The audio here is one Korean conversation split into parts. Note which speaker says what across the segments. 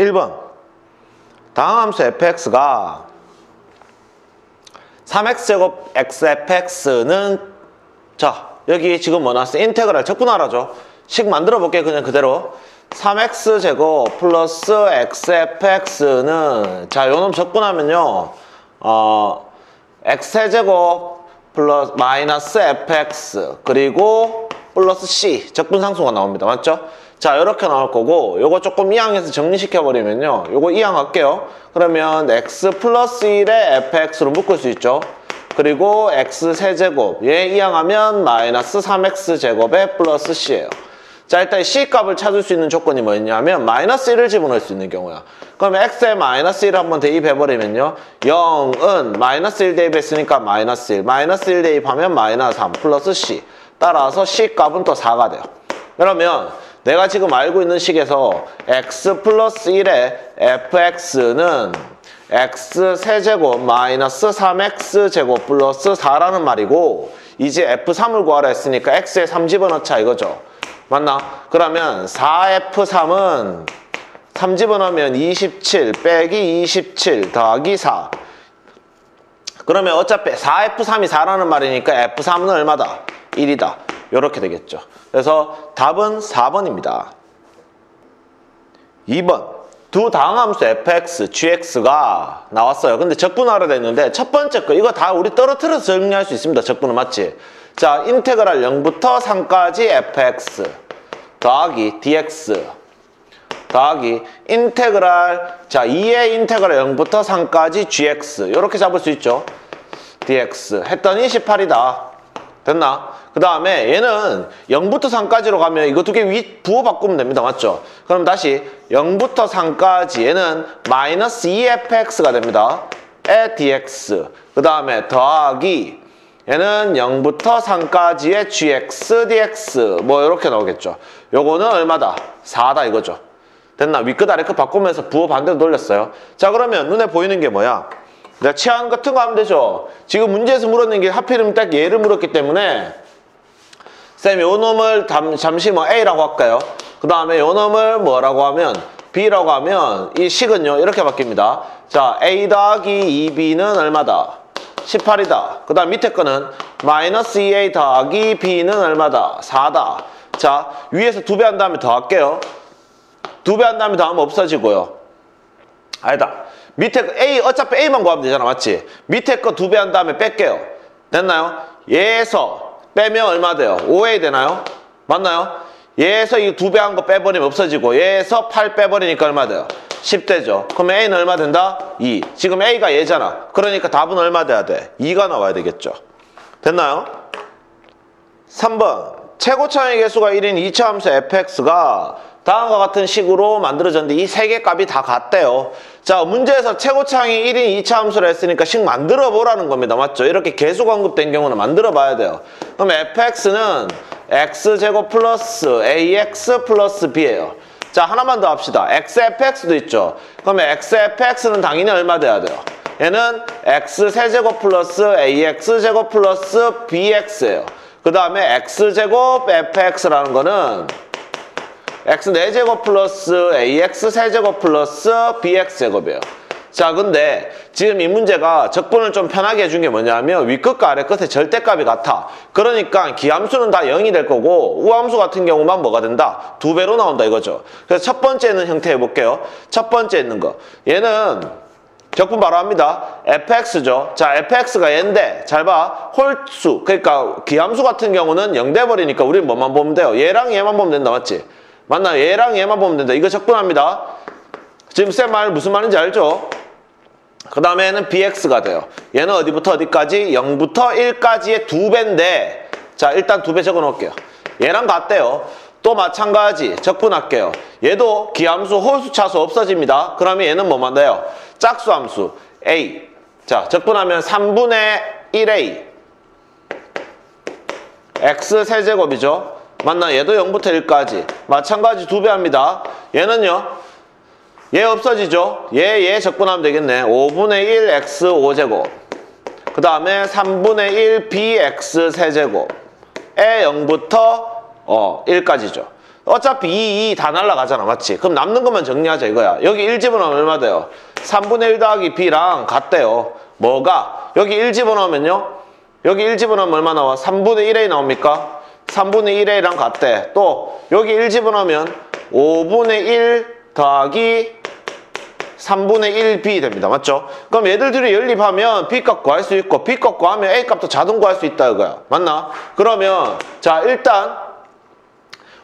Speaker 1: 1번 다음 함수 fx가 3x제곱 xfx는 자 여기 지금 뭐 나왔어? 인테그랄 적분하라죠. 식 만들어 볼게 그냥 그대로 3x제곱 플러스 xfx는 자 요놈 적분하면요 어 x세제곱 플러스 마이너스 fx 그리고 플러스 c 적분상수가 나옵니다. 맞죠? 자 이렇게 나올 거고 요거 조금 이항해서 정리시켜 버리면요. 요거 이항할게요. 그러면 x 플러스 1에 fx로 묶을 수 있죠. 그리고 x 세제곱 얘 이항하면 마이너스 3x 제곱에 플러스 c예요. 자 일단 c 값을 찾을 수 있는 조건이 뭐였냐면 마이너스 1을 집어넣을 수 있는 경우야. 그러면 x에 마이너스 1을 한번 대입해버리면요. 0은 마이너스 1 대입했으니까 마이너스 1 마이너스 1 대입하면 마이너스 3 플러스 c. 따라서 c 값은 또 4가 돼요. 그러면 내가 지금 알고 있는 식에서 x 플러스 1의 fx는 x 세제곱 마이너스 3x 제곱 플러스 4라는 말이고 이제 f3을 구하라 했으니까 x에 3 집어넣자 이거죠. 맞나? 그러면 4f3은 3 집어넣으면 27 빼기 27 더하기 4 그러면 어차피 4f3이 4라는 말이니까 f3은 얼마다? 1이다. 이렇게 되겠죠. 그래서 답은 4번입니다. 2번 두 다항 함수 fx, gx가 나왔어요. 근데 적분하라 됐는데 첫 번째 거 이거 다 우리 떨어뜨려서 정리할 수 있습니다. 적분은 맞지? 자, 인테그랄 0부터 3까지 fx 더하기 dx 더하기 인테그랄 자 2의 인테그랄 0부터 3까지 gx 이렇게 잡을 수 있죠. dx 했더니 18이다. 됐나? 그 다음에 얘는 0부터 3까지로 가면 이거 두 개 위 부호 바꾸면 됩니다. 맞죠? 그럼 다시 0부터 3까지 얘는 마이너스 2fx가 됩니다. 에 dx 그 다음에 더하기 얘는 0부터 3까지의 gx dx 뭐 이렇게 나오겠죠. 요거는 얼마다? 4다 이거죠. 됐나? 위끝 아래끝 바꾸면서 부호 반대로 돌렸어요. 자 그러면 눈에 보이는 게 뭐야? 내가 치안 같은 거 하면 되죠. 지금 문제에서 물었는 게 하필이면 딱 얘를 물었기 때문에 쌤, 요 놈을 잠시 뭐 A라고 할까요? 그 다음에 요 놈을 뭐라고 하면 B라고 하면 이 식은요 이렇게 바뀝니다. 자, A 더하기 2B는 얼마다? 18이다. 그 다음 밑에 거는 마이너스 2A 더하기 B는 얼마다? 4다. 자, 위에서 두 배 한 다음에 더 할게요. 두 배 한 다음에 더하면 없어지고요. 아니다. 밑에 거 A 어차피 A만 구하면 되잖아. 맞지? 밑에 거 두 배 한 다음에 뺄게요. 됐나요? 얘에서 빼면 얼마 돼요? 5A 되나요? 맞나요? 얘에서 이 두 배 한 거 빼버리면 없어지고 얘에서 8 빼버리니까 얼마 돼요? 10되죠. 그럼 A는 얼마 된다? 2. 지금 A가 얘잖아. 그러니까 답은 얼마 돼야 돼? 2가 나와야 되겠죠. 됐나요? 3번 최고차의 계수가 1인 2차 함수 fx가 다음과 같은 식으로 만들어졌는데 이 세 개 값이 다 같대요. 자 문제에서 최고차항이 1인 2차 함수를 했으니까 식 만들어 보라는 겁니다. 맞죠? 이렇게 계수가 언급된 경우는 만들어 봐야 돼요. 그럼 fx는 x제곱 플러스 ax 플러스 b예요. 자 하나만 더 합시다. xfx도 있죠. 그러면 xfx는 당연히 얼마 돼야 돼요? 얘는 x세제곱 플러스 ax제곱 플러스 bx예요. 그 다음에 x제곱 fx라는 거는 x 4제곱 플러스 ax 세제곱 플러스 bx제곱이에요. 자 근데 지금 이 문제가 적분을 좀 편하게 해준 게 뭐냐면 윗끝과 아래끝의 절대값이 같아. 그러니까 기함수는 다 0이 될 거고 우함수 같은 경우만 뭐가 된다? 두 배로 나온다 이거죠. 그래서 첫 번째 있는 형태 해볼게요. 첫 번째 있는 거. 얘는 적분 바로 합니다. fx죠. 자, fx가 얘인데 잘 봐. 홀수. 그러니까 기함수 같은 경우는 0 돼버리니까 우리는 뭐만 보면 돼요? 얘랑 얘만 보면 된다. 맞지? 맞나? 얘랑 얘만 보면 된다. 이거 적분합니다. 지금 쌤 말 무슨 말인지 알죠? 그 다음에는 bx가 돼요. 얘는 어디부터 어디까지? 0부터 1까지의 두 배인데 자 일단 두 배 적어 놓을게요. 얘랑 같대요. 또 마찬가지 적분할게요. 얘도 기함수 홀수 차수 없어집니다. 그러면 얘는 뭐만 돼요? 짝수함수 a 자 적분하면 3분의 1a x 세제곱이죠. 맞나? 얘도 0부터 1까지. 마찬가지 두 배 합니다. 얘는요. 얘 없어지죠? 얘, 얘 적분하면 되겠네. 5분의 1 x 5제곱. 그 다음에 3분의 1 bx 세제곱. 에 0부터 어, 1까지죠. 어차피 2, 2 다 날라가잖아. 맞지? 그럼 남는 것만 정리하자 이거야. 여기 1 집어넣으면 얼마 돼요? 3분의 1 더하기 b랑 같대요. 뭐가? 여기 1 집어넣으면요. 여기 1 집어넣으면 얼마 나와? 3분의 1a 나옵니까? 3분의 1a랑 같대. 또 여기 1 집어넣으면 5분의 1 더하기 3분의 1b 됩니다. 맞죠? 그럼 얘들 둘이 연립하면 b값 구할 수 있고 b값 구하면 a값도 자동 구할 수 있다 이거야. 맞나? 그러면 자 일단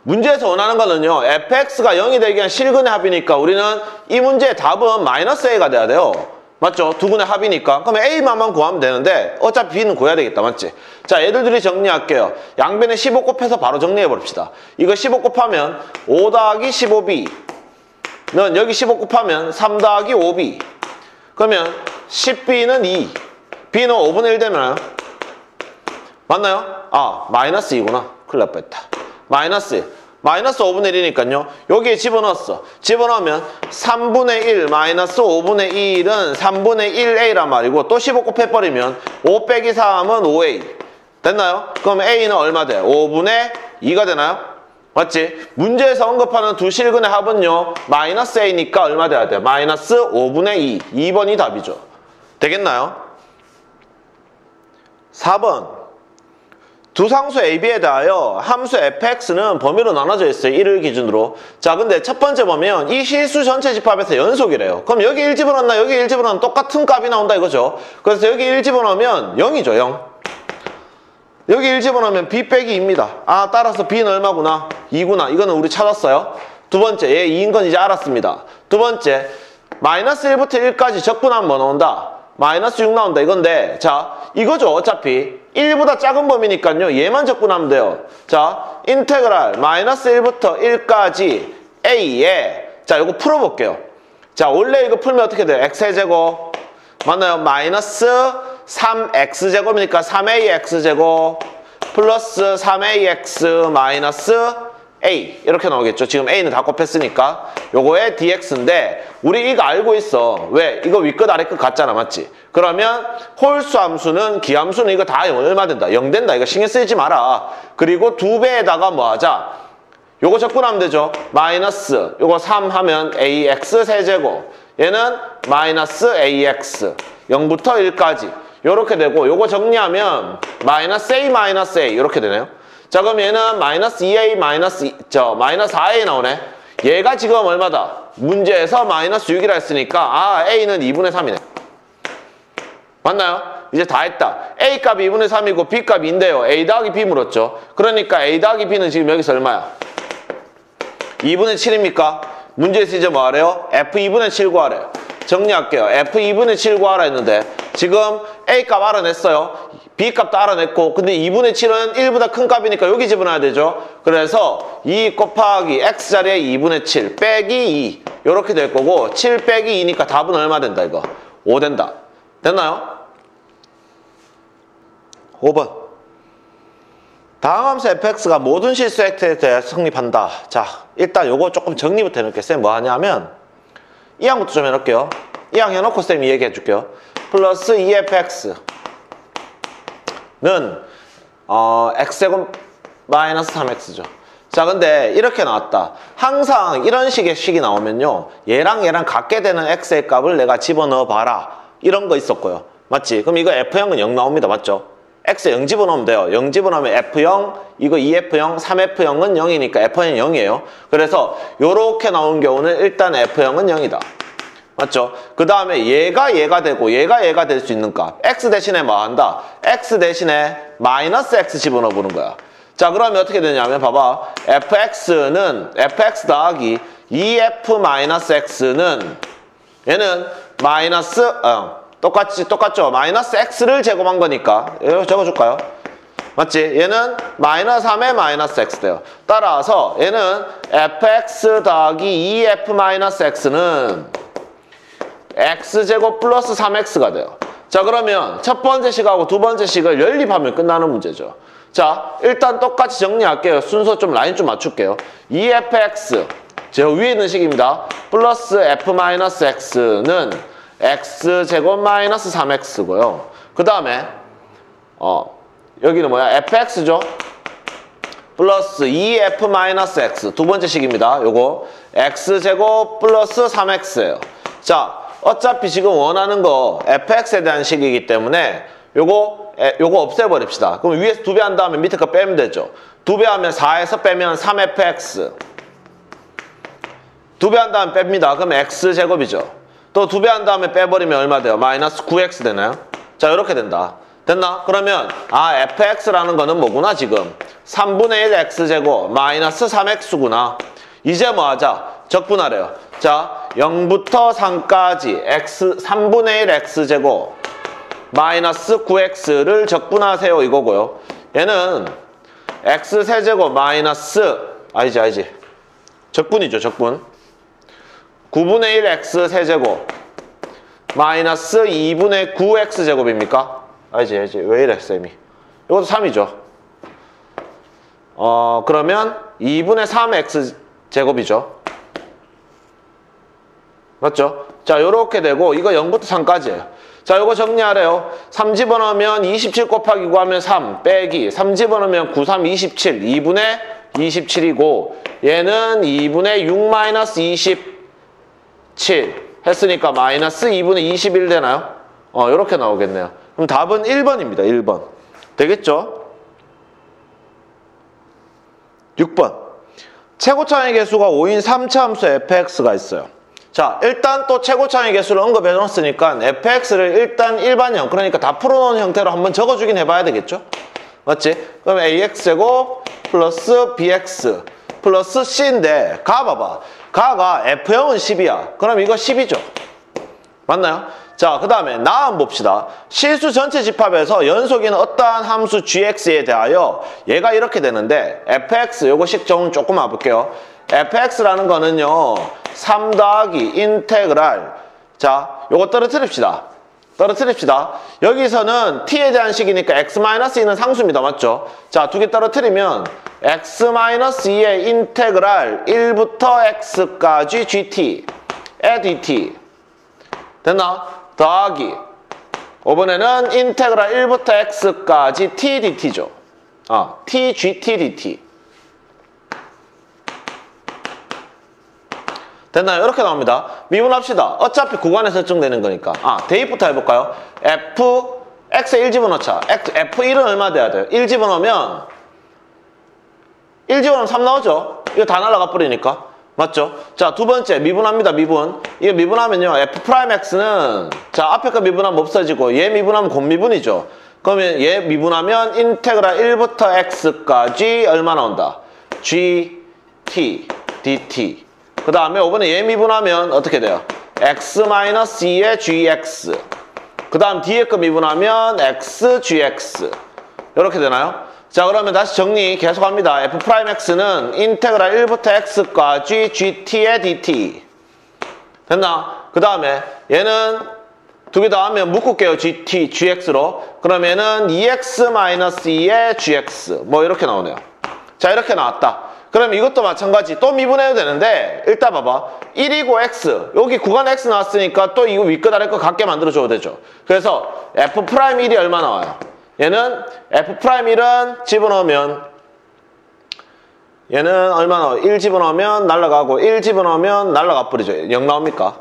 Speaker 1: 문제에서 원하는 거는요. fx가 0이 되기 위한 실근의 합이니까 우리는 이 문제의 답은 마이너스 a가 돼야 돼요. 맞죠? 두 군의 합이니까. 그러면 a만만 구하면 되는데 어차피 b는 구해야 되겠다. 맞지? 자, 얘들 둘이 정리할게요. 양변에 15 곱해서 바로 정리해 봅시다. 이거 15 곱하면 5 더하기 15b 는 여기 15 곱하면 3 더하기 5b 그러면 10b는 2 b는 5분의 1 되나요? 맞나요? 아 마이너스 2구나 큰일 날 뻔했다 마이너스 1 마이너스 5분의 1이니까요 여기에 집어넣었어 집어넣으면 3분의 1 마이너스 5분의 1은 3분의 1a란 말이고 또 15 곱해버리면 5 빼기 3은 5a 됐나요? 그럼 a는 얼마 돼? 5분의 2가 되나요? 맞지? 문제에서 언급하는 두 실근의 합은요. 마이너스 a니까 얼마 돼야 돼요? 마이너스 5분의 2. 2번이 답이죠. 되겠나요? 4번 두 상수 AB에 대하여 함수 fx는 범위로 나눠져 있어요. 1을 기준으로. 자, 근데 첫 번째 보면 이 실수 전체 집합에서 연속이래요. 그럼 여기 1 집어넣나 여기 1 집어넣으면 똑같은 값이 나온다 이거죠. 그래서 여기 1 집어넣으면 0이죠. 0. 여기 1 집어넣으면 b 빼기 2입니다. 아 따라서 b는 얼마구나? 2구나. 이거는 우리 찾았어요. 두 번째 얘 2인 건 이제 알았습니다. 두 번째 마이너스 1부터 1까지 적분하면 뭐 나온다? 마이너스 6 나온다 이건데 자 이거죠 어차피. 1보다 작은 범위니까요. 얘만 적분하면 돼요. 자 인테그랄 마이너스 1부터 1까지 a에. 자 이거 풀어볼게요. 자 원래 이거 풀면 어떻게 돼요? x제곱. 맞나요? 마이너스 3x제곱이니까 3ax제곱 플러스 3ax 마이너스 a 이렇게 나오겠죠. 지금 a는 다 곱했으니까 요거의 dx인데 우리 이거 알고 있어. 왜? 이거 윗끝 아래끝 같잖아. 맞지? 그러면 홀수 함수는 기함수는 이거 다 얼마 된다? 0 된다. 이거 신경 쓰지 마라. 그리고 두 배에다가 뭐 하자? 요거 적분하면 되죠. 마이너스 요거 3 하면 ax 세제곱 얘는 마이너스 ax 0부터 1까지 이렇게 되고 요거 정리하면 마이너스 a 마이너스 a 이렇게 되네요. 자 그럼 얘는 마이너스 2a 마이너스 저 마이너스 4a 나오네. 얘가 지금 얼마다? 문제에서 마이너스 6이라 했으니까 아 a는 2분의 3이네. 맞나요? 이제 다 했다. a 값이 2분의 3이고 b 값이 인데요. a 더하기 b 물었죠. 그러니까 a 더하기 b는 지금 여기서 얼마야? 2분의 7입니까? 문제에서 이제 뭐 하래요? f 2분의 7 구하래요. 정리할게요. f 2분의 7 구하라 했는데 지금 A값 알아냈어요. B값도 알아냈고 근데 2분의 7은 1보다 큰 값이니까 여기 집어넣어야 되죠. 그래서 2 곱하기 X자리에 2분의 7 빼기 2 이렇게 될 거고 7 빼기 2니까 답은 얼마 된다 이거? 5 된다. 됐나요? 5번 다음 함수 fx가 모든 실수 획트에 대해 성립한다. 자, 일단 요거 조금 정리부터 해놓을게요. 쌤 뭐 하냐면 이 항부터 좀 해놓을게요. 이항 해놓고 쌤이 얘기해 줄게요. 플러스 2fx는 어, x제곱 마이너스 3x죠. 자 근데 이렇게 나왔다. 항상 이런 식의 식이 나오면요. 얘랑 얘랑 같게 되는 x의 값을 내가 집어넣어 봐라. 이런 거 있었고요. 맞지? 그럼 이거 f형은 0 나옵니다. 맞죠? X 0 집어넣으면 돼요. 0 집어넣으면 f0, 이거 2f0, 3f0은 0이니까 f는 0이에요. 그래서 이렇게 나온 경우는 일단 f형은 0이다. 맞죠? 그 다음에 얘가 얘가 되고 얘가 얘가 될 수 있는 값. x 대신에 뭐 한다? x 대신에 마이너스 x 집어넣어 보는 거야. 자 그러면 어떻게 되냐면 봐봐. fx는 fx 더하기 2f 마이너스 x는 얘는 마이너스 어, 똑같이 똑같죠? 마이너스 x를 제곱한 거니까 적어줄까요? 맞지? 얘는 마이너스 3에 마이너스 x 돼요. 따라서 얘는 fx 더하기 2f 마이너스 x는 x제곱 플러스 3x가 돼요. 자 그러면 첫 번째 식하고 두 번째 식을 연립하면 끝나는 문제죠. 자 일단 똑같이 정리할게요. 순서 좀 라인 좀 맞출게요. 2fx 저 위에 있는 식입니다. 플러스 f-x는 x제곱 마이너스 3x고요. 그 다음에 어 여기는 뭐야? fx죠. 플러스 2f 마이너스 x 두 번째 식입니다. 요거 x제곱 플러스 3x예요. 자, 어차피 지금 원하는 거 fx에 대한 식이기 때문에 요거 에, 요거 없애버립시다. 그럼 위에서 두 배 한 다음에 밑에 거 빼면 되죠. 두 배 하면 4에서 빼면 3fx 두 배 한 다음에 뺍니다. 그럼 x제곱이죠. 또 두 배 한 다음에 빼버리면 얼마 돼요? 마이너스 9x 되나요? 자 이렇게 된다. 됐나? 그러면 아 fx라는 거는 뭐구나 지금 3분의 1 x제곱 마이너스 3x구나. 이제 뭐 하자? 적분하래요. 자 0부터 3까지 x 3분의 1 x제곱 마이너스 9x를 적분하세요 이거고요. 얘는 x 세제곱 마이너스 아니지 아니지 적분이죠 적분 9분의 1 x 세제곱 마이너스 2분의 9 x제곱입니까? 알지 알지 왜 이래 쌤이? 이것도 3이죠. 어 그러면 2분의 3 x제곱이죠. 맞죠? 자 요렇게 되고 이거 0부터 3까지예요. 자 요거 정리하래요. 3 집어넣으면 27 곱하기 9 하면 3 빼기. 3 집어넣으면 9, 3, 27 2분의 27이고 얘는 2분의 6 마이너스 27 했으니까 마이너스 2분의 21 되나요? 어 이렇게 나오겠네요 그럼 답은 1번입니다 1번 되겠죠? 6번 최고차의 개수가 5인 3차 함수 fx가 있어요 자 일단 또 최고차의 개수를 언급해 놨으니까 fx를 일단 일반형 그러니까 다 풀어놓은 형태로 한번 적어주긴 해봐야 되겠죠? 맞지? 그럼 ax제곱 플러스 bx 플러스 c인데 가 봐봐 가가 f형은 10이야 그럼 이거 10이죠 맞나요? 자, 그 다음에 나 한번 봅시다. 실수 전체 집합에서 연속이는 어떠한 함수 gx에 대하여 얘가 이렇게 되는데 fx 요거 식 정은 조금 와볼게요. fx라는 거는요. 3 더하기 인테그랄 자, 요거 떨어뜨립시다. 떨어뜨립시다. 여기서는 t에 대한 식이니까 x-2는 상수입니다. 맞죠? 자, 두 개 떨어뜨리면 x-2의 인테그랄 1부터 x까지 gt 에 dt 됐나? 더하기 5번에는 인테그랄 1부터 x까지 t dt죠. 아, t gt dt. 됐나요? 이렇게 나옵니다. 미분합시다. 어차피 구간에 설정되는 거니까. 아, 대입부터 해볼까요? f, x에 1 집어넣자. x, f1은 얼마 돼야 돼요? 1 집어넣으면 1 집어넣으면 3 나오죠? 이거 다 날아가 버리니까. 맞죠? 자, 두 번째, 미분합니다, 미분. 이게 미분하면요, f'x는, 자, 앞에 거 미분하면 없어지고, 얘 미분하면 곱미분이죠. 그러면 얘 미분하면 인테그랄 1부터 x까지 얼마 나온다? g, t, dt. 그 다음에 5번에 얘 미분하면 어떻게 돼요? x-2의 gx. 그 다음 뒤에 거 미분하면 x, gx. 이렇게 되나요? 자 그러면 다시 정리 계속합니다. f'x는 인테그랄 1부터 x까지 gt의 dt 됐나? 그 다음에 얘는 두 개 다 하면 묶을게요. gt, gx로 그러면은 2x-2의 gx 뭐 이렇게 나오네요. 자 이렇게 나왔다. 그럼 이것도 마찬가지 또 미분해도 되는데 일단 봐봐 1이고 x 여기 구간 x 나왔으니까 또 이거 윗거 아래 거 같게 만들어줘도 되죠. 그래서 f'1이 얼마 나와요? 얘는 F'1은 집어넣으면 얘는 얼마 나와? 1 집어넣으면 날라가고 1 집어넣으면 날라가 버리죠. 0 나옵니까?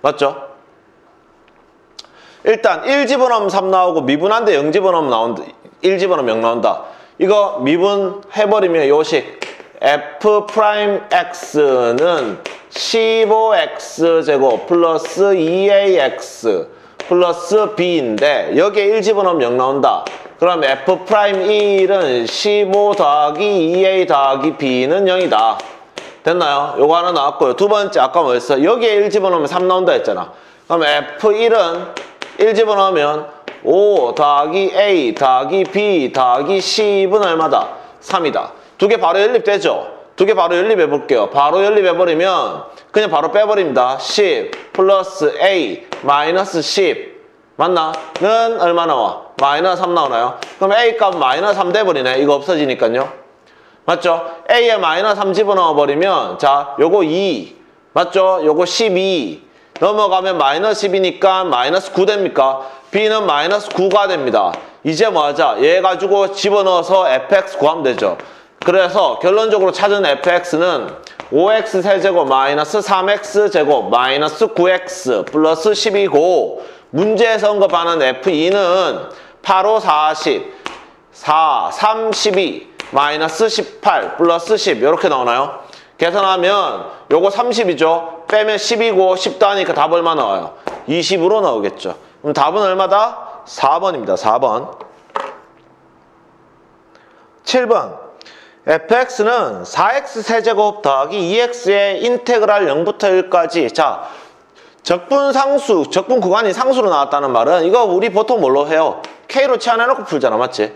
Speaker 1: 맞죠? 일단 1 집어넣으면 3 나오고 미분한데 0 집어넣으면 나온다. 1 집어넣으면 0 나온다. 이거 미분해버리면 요식 F'X는 15X제곱 플러스 2AX 플러스 b인데 여기에 1 집어넣으면 0 나온다. 그럼 f'1은 15 더하기 2a 더하기 b는 0이다. 됐나요? 요거 하나 나왔고요. 두 번째 아까 뭐였어? 여기에 1 집어넣으면 3 나온다 했잖아. 그럼 f1은 1 집어넣으면 5 더하기 a 더하기 b 더하기 10은 얼마다? 3이다. 두 개 바로 연립되죠? 두 개 바로 연립해 볼게요. 바로 연립해 버리면 그냥 바로 빼버립니다. 10 플러스 A 마이너스 10 맞나? 는 얼마 나와? 마이너스 3 나오나요? 그럼 A 값 마이너스 3 돼버리네. 이거 없어지니까요. 맞죠? A에 마이너스 3 집어넣어 버리면 자 요거 2 맞죠? 요거 12 넘어가면 마이너스 10이니까 마이너스 9 됩니까? B는 마이너스 9가 됩니다. 이제 뭐 하자? 얘 가지고 집어넣어서 fx 구하면 되죠. 그래서 결론적으로 찾은 fx는 5x 세제곱 마이너스 3x 제곱 마이너스 9x 플러스 12고 문제에서 언급하는 f2는 8, 5, 40, 4, 3, 12 마이너스 18 플러스 10 이렇게 나오나요? 계산하면 요거 30이죠? 빼면 10이고 10 더하니까 답 얼마 나와요? 20으로 나오겠죠. 그럼 답은 얼마다? 4번입니다. 4번. 7번. Fx는 4x 세제곱 더하기 2x의 인테그랄 0부터 1까지 자 적분 상수, 적분 구간이 상수로 나왔다는 말은 이거 우리 보통 뭘로 해요? k로 치환해놓고 풀잖아 맞지?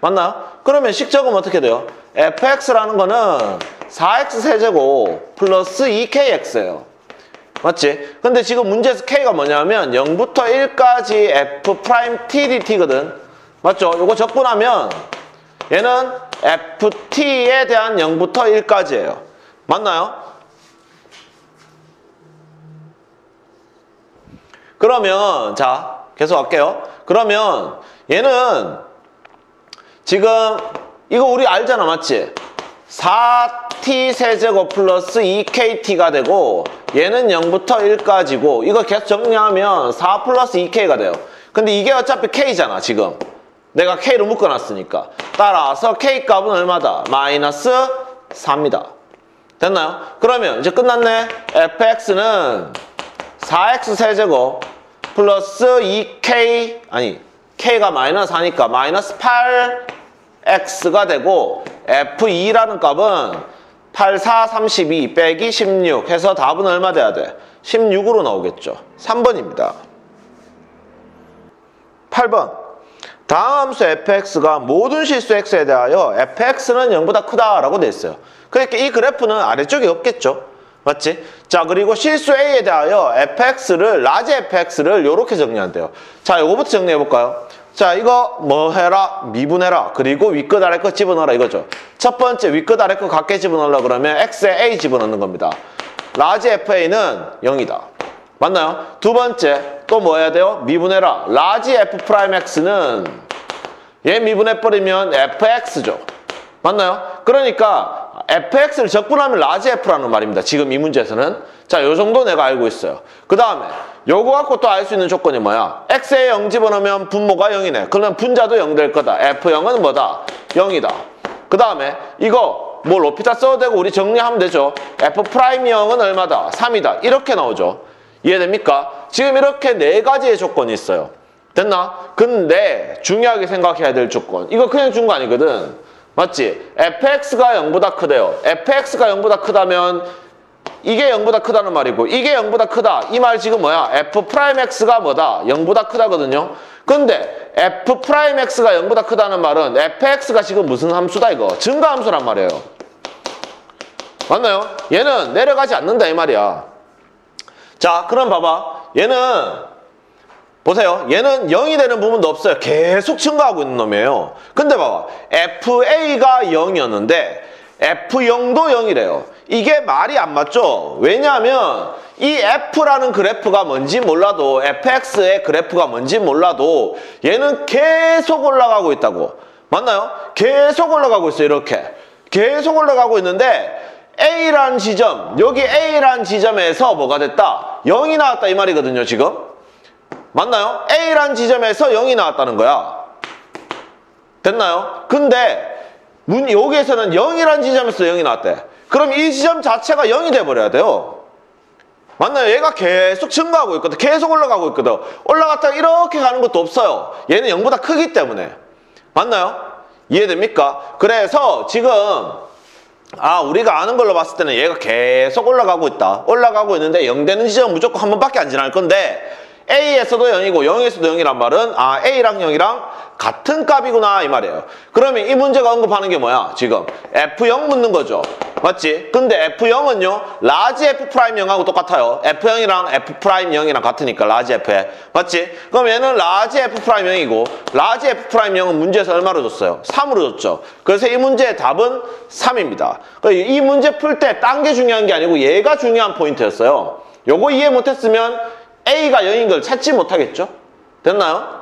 Speaker 1: 맞나요? 그러면 식 적으면 어떻게 돼요? fx라는 거는 4x 세제곱 플러스 2kx예요 맞지? 근데 지금 문제에서 k가 뭐냐면 0부터 1까지 f prime tdt거든 맞죠? 요거 적분하면 얘는 ft에 대한 0부터 1까지예요. 맞나요? 그러면 자 계속 할게요. 그러면 얘는 지금 이거 우리 알잖아 맞지? 4t 세제곱 플러스 2kt가 되고 얘는 0부터 1까지고 이거 계속 정리하면 4 플러스 2k가 돼요. 근데 이게 어차피 k잖아 지금. 내가 K로 묶어놨으니까. 따라서 K 값은 얼마다? 마이너스 4입니다. 됐나요? 그러면 이제 끝났네. fx는 4x 세제곱 플러스 2k 아니 k가 마이너스 4니까 마이너스 8x가 되고 f2라는 값은 8, 4, 32 빼기 16 해서 답은 얼마 돼야 돼? 16으로 나오겠죠. 3번입니다. 8번 다음 함수 fx가 모든 실수 x에 대하여 fx는 0보다 크다라고 돼 있어요. 그러니까 이 그래프는 아래쪽에 없겠죠. 맞지? 자 그리고 실수 a에 대하여 fx를 large fx를 이렇게 정리한대요. 자 이거부터 정리해 볼까요? 자 이거 뭐 해라 미분해라 그리고 윗끝 아래 끝 집어넣어라 이거죠. 첫 번째 윗끝 아래 끝 같게 집어넣으려 그러면 x에 a 집어넣는 겁니다. large fa는 0이다. 맞나요? 두 번째 또 뭐 해야 돼요? 미분해라. large f prime x는 얘 미분해버리면 fx죠. 맞나요? 그러니까 fx를 적분하면 large f라는 말입니다. 지금 이 문제에서는. 자, 요 정도 내가 알고 있어요. 그 다음에 요거 갖고 또 알 수 있는 조건이 뭐야? x에 0 집어넣으면 분모가 0이네. 그러면 분자도 0 될 거다. f0은 뭐다? 0이다. 그 다음에 이거 뭐 로피타 써도 되고 우리 정리하면 되죠. f prime 0은 얼마다? 3이다. 이렇게 나오죠. 이해됩니까? 지금 이렇게 네 가지의 조건이 있어요. 됐나? 근데 중요하게 생각해야 될 조건. 이거 그냥 준 거 아니거든. 맞지? fx가 0보다 크대요. fx가 0보다 크다면 이게 0보다 크다는 말이고 이게 0보다 크다. 이 말 지금 뭐야? f prime x가 뭐다? 0보다 크다거든요. 근데 f prime x가 0보다 크다는 말은 fx가 지금 무슨 함수다 이거? 증가함수란 말이에요. 맞나요? 얘는 내려가지 않는다 이 말이야. 자, 그럼 봐봐. 얘는 보세요. 얘는 0이 되는 부분도 없어요. 계속 증가하고 있는 놈이에요. 근데 봐봐. FA가 0이었는데 F0도 0이래요. 이게 말이 안 맞죠? 왜냐하면 이 F라는 그래프가 뭔지 몰라도 FX의 그래프가 뭔지 몰라도 얘는 계속 올라가고 있다고. 맞나요? 계속 올라가고 있어요. 이렇게. 계속 올라가고 있는데 A라는 지점, 여기 A라는 지점에서 뭐가 됐다? 0이 나왔다 이 말이거든요, 지금. 맞나요? A라는 지점에서 0이 나왔다는 거야. 됐나요? 근데 문 여기에서는 0이라는 지점에서 0이 나왔대. 그럼 이 지점 자체가 0이 돼버려야 돼요. 맞나요? 얘가 계속 증가하고 있거든. 계속 올라가고 있거든. 올라갔다가 이렇게 가는 것도 없어요. 얘는 0보다 크기 때문에. 맞나요? 이해됩니까? 그래서 지금 아 우리가 아는 걸로 봤을 때는 얘가 계속 올라가고 있다. 올라가고 있는데 0 되는 지점은 무조건 한 번밖에 안 지날 건데 A에서도 0이고 0에서도 0이란 말은 아 A랑 0이랑 같은 값이구나 이 말이에요. 그러면 이 문제가 언급하는 게 뭐야? 지금 F0 묻는 거죠. 맞지? 근데 F0은요. large F prime 0하고 똑같아요. F0이랑 F prime 0이랑 같으니까 large F에. 맞지? 그럼 얘는 large F prime 0이고 large F prime 0은 문제에서 얼마로 줬어요? 3으로 줬죠. 그래서 이 문제의 답은 3입니다. 이 문제 풀 때 딴 게 중요한 게 아니고 얘가 중요한 포인트였어요. 요거 이해 못했으면 A가 0인 걸 찾지 못하겠죠? 됐나요?